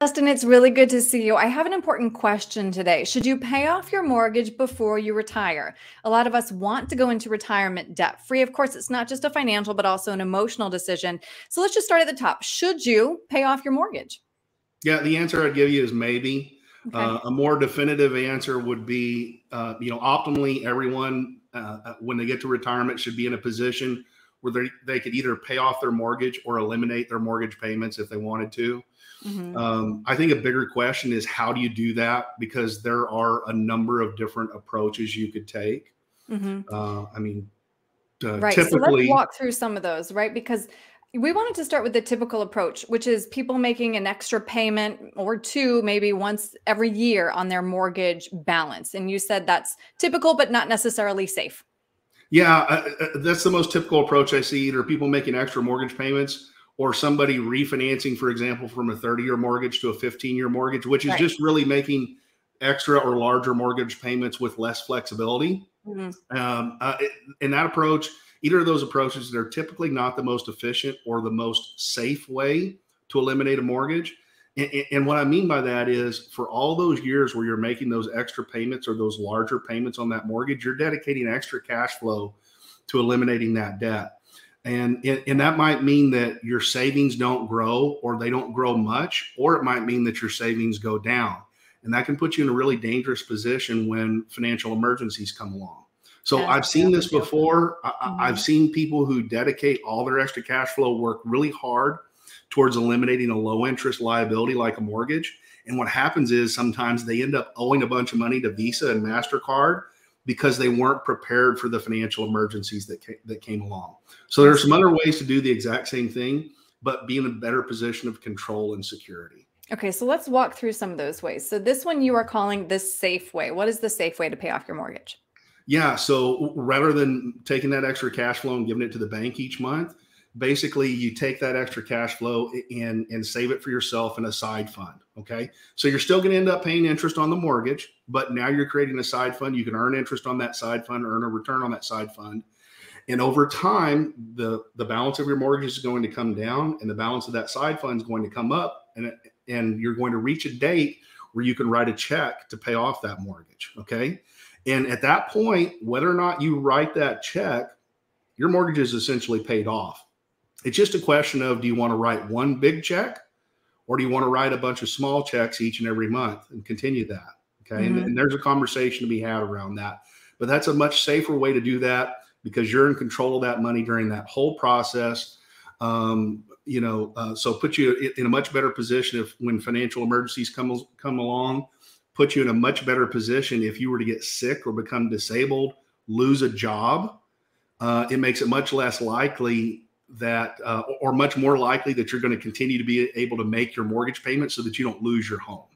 Dustin, it's really good to see you. I have an important question today. Should you pay off your mortgage before you retire? A lot of us want to go into retirement debt free. Of course, it's not just a financial, but also an emotional decision. So let's just start at the top. Should you pay off your mortgage? Yeah, the answer I'd give you is maybe. Okay. Uh, a more definitive answer would be, uh, you know, optimally, everyone uh, uh when they get to retirement should be in a position where they, they could either pay off their mortgage or eliminate their mortgage payments if they wanted to. Mm-hmm. Um, I think a bigger question is how do you do that? Because there are a number of different approaches you could take. Mm-hmm. Uh, I mean, uh, right. Typically, so let's walk through some of those, right? Because we wanted to start with the typical approach, which is people making an extra payment or two, maybe once every year on their mortgage balance. And you said that's typical, but not necessarily safe. Yeah, uh, uh that's the most typical approach I see. Either people making extra mortgage payments or somebody refinancing, for example, from a 30 year mortgage to a 15 year mortgage, which is right. just really making extra or larger mortgage payments with less flexibility. Mm-hmm. Um, uh, in that approach, either of those approaches, they're typically not the most efficient or the most safe way to eliminate a mortgage. And, and, what I mean by that is for all those years where you're making those extra payments or those larger payments on that mortgage, you're dedicating extra cash flow to eliminating that debt. And, and that might mean that your savings don't grow or they don't grow much, or it might mean that your savings go down. And that can put you in a really dangerous position when financial emergencies come along. So I've seen this before. Mm-hmm. I've seen people who dedicate all their extra cash flow work really hard towards eliminating a low interest liability like a mortgage. And what happens is sometimes they end up owing a bunch of money to Visa and MasterCard because they weren't prepared for the financial emergencies that came, that came along. So there are some other ways to do the exact same thing, but be in a better position of control and security. Okay, so let's walk through some of those ways. So this one you are calling the safe way. What is the safe way to pay off your mortgage? Yeah, so rather than taking that extra cash flow and giving it to the bank each month, basically you take that extra cash flow and and save it for yourself in a side fund okay? So you're still going to end up paying interest on the mortgage but now you're creating a side fund. You can earn interest on that side fund earn a return on that side fund. And over time the the balance of your mortgage is going to come down and the balance of that side fund is going to come up and and you're going to reach a date where you can write a check to pay off that mortgage okay? And at that point whether or not you write that check your mortgage is essentially paid off it's just a question of do you want to write one big check or do you want to write a bunch of small checks each and every month and continue that? Okay. Mm-hmm. And, and, there's a conversation to be had around that. But that's a much safer way to do that because you're in control of that money during that whole process. Um, you know, uh, so put you in a much better position if when financial emergencies come come along, put you in a much better position if you were to get sick or become disabled, lose a job. Uh, it makes it much less likely that, uh, or much more likely that you're going to continue to be able to make your mortgage payment so that you don't lose your home.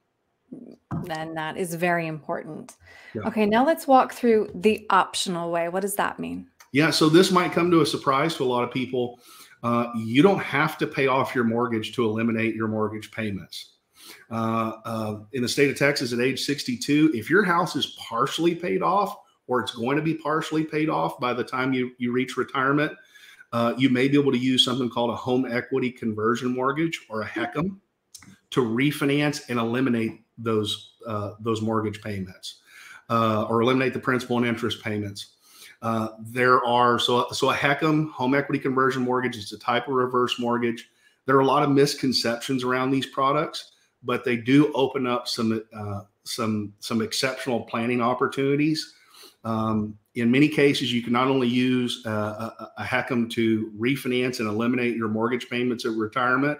Then that is very important. Yeah. Okay, now let's walk through the optional way. What does that mean? Yeah, so this might come to a surprise to a lot of people. Uh, you don't have to pay off your mortgage to eliminate your mortgage payments. Uh, uh, in the state of Texas at age 62, if your house is partially paid off or it's going to be partially paid off by the time you, you reach retirement, uh, you may be able to use something called a home equity conversion mortgage or a HECM to refinance and eliminate those uh, those mortgage payments uh, or eliminate the principal and interest payments. Uh, there are so so a HECM home equity conversion mortgage is a type of reverse mortgage. There are a lot of misconceptions around these products, but they do open up some uh, some some exceptional planning opportunities. Um, in many cases, you can not only use uh, a, a HECM to refinance and eliminate your mortgage payments at retirement,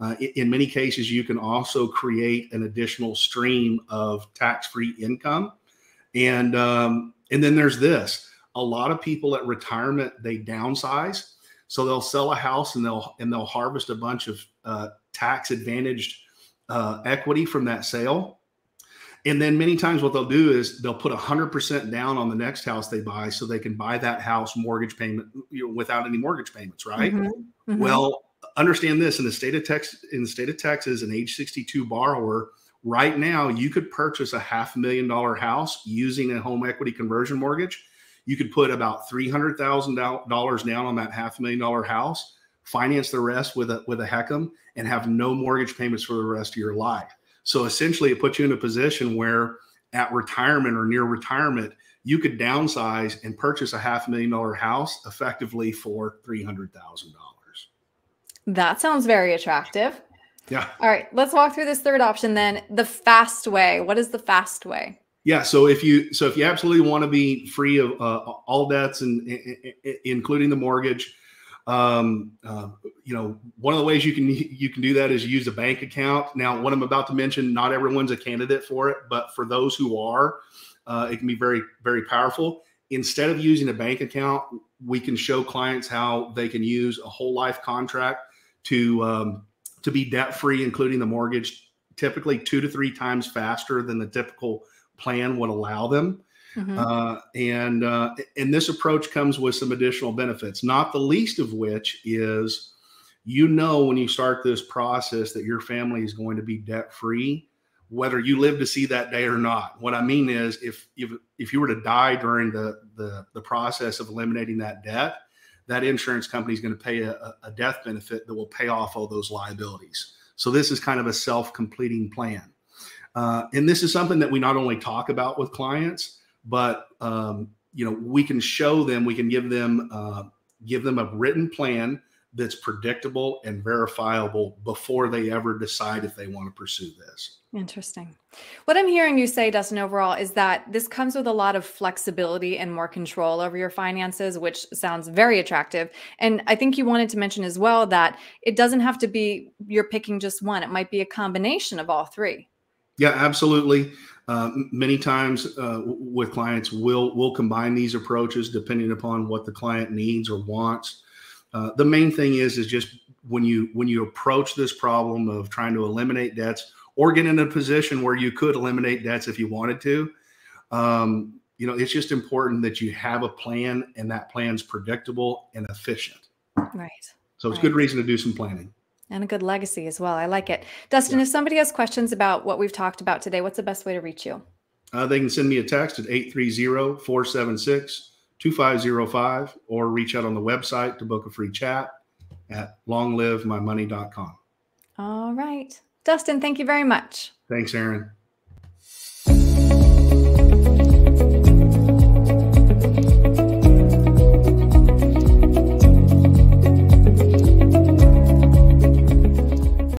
uh, in many cases, you can also create an additional stream of tax-free income. And um, and then there's this: a lot of people at retirement they downsize, so they'll sell a house and they'll and they'll harvest a bunch of uh, tax-advantaged uh, equity from that sale and then many times what they'll do is they'll put 100% down on the next house they buy so they can buy that house mortgage payment you know, without any mortgage payments, right? Mm-hmm. Mm-hmm. Well, understand this in the state of Texas, in the state of Texas, an age 62 borrower right now, you could purchase a half million dollar house using a home equity conversion mortgage. You could put about $300,000 down on that half million dollar house, finance the rest with a with a HECM, and have no mortgage payments for the rest of your life. So essentially, it puts you in a position where at retirement or near retirement, you could downsize and purchase a half million dollar house effectively for three hundred thousand dollars. That sounds very attractive. Yeah. All right, let's walk through this third option then. The fast way. What is the fast way? Yeah. So if you so if you absolutely want to be free of uh, all debts and, and, including the mortgage, um, uh, you know, one of the ways you can you can do that is use a bank account. Now, what I'm about to mention, not everyone's a candidate for it, but for those who are, uh, it can be very very powerful. Instead of using a bank account, we can show clients how they can use a whole life contract to um, to be debt free, including the mortgage, typically two to three times faster than the typical plan would allow them. Mm-hmm. Uh, and uh, and this approach comes with some additional benefits, not the least of which is you know when you start this process that your family is going to be debt free, whether you live to see that day or not. What I mean is if if if you were to die during the the, the process of eliminating that debt, that insurance company is going to pay a, a death benefit that will pay off all those liabilities. So this is kind of a self completing plan. Uh, and this is something that we not only talk about with clients, but um, you know we can show them, we can give them uh, give them a written plan that's predictable and verifiable before they ever decide if they want to pursue this. Interesting. What I'm hearing you say, Dustin, overall, is that this comes with a lot of flexibility and more control over your finances, which sounds very attractive. And I think you wanted to mention as well that it doesn't have to be you're picking just one, it might be a combination of all three. Yeah, absolutely. Uh, many times uh, with clients, we'll we'll combine these approaches depending upon what the client needs or wants. Uh, the main thing is is just when you when you approach this problem of trying to eliminate debts or get in a position where you could eliminate debts if you wanted to. Um, you know, it's just important that you have a plan and that plan's predictable and efficient. Right. So it's right. good reason to do some planning and a good legacy as well. I like it. Dustin, yeah. if somebody has questions about what we've talked about today, what's the best way to reach you? Uh, they can send me a text at 830 476 2505 or reach out on the website to book a free chat at longlivemymoney.com. All right. Dustin, thank you very much. Thanks, Aaron.